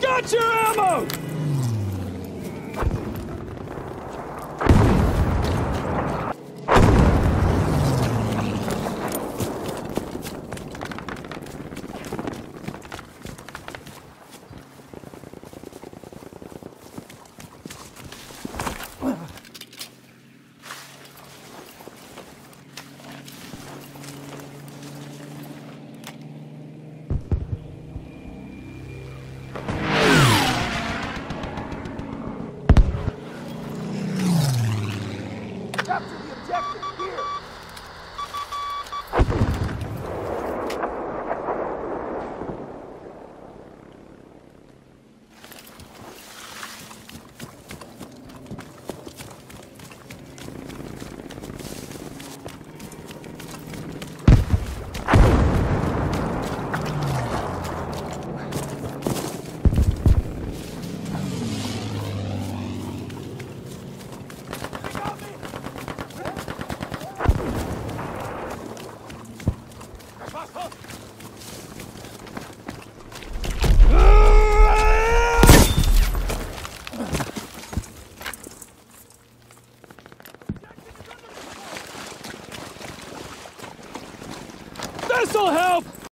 Got your ammo! objective here. This'll help!